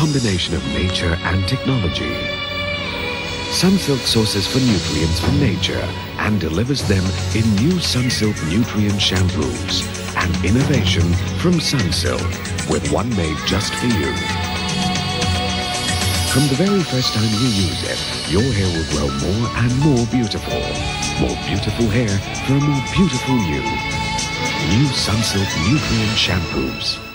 combination of nature and technology. Sunsilk sources for nutrients from nature and delivers them in new Sunsilk nutrient shampoos. An innovation from Sunsilk with one made just for you. From the very first time you use it, your hair will grow more and more beautiful. More beautiful hair for a more beautiful you. New Sunsilk Nutrient Shampoos.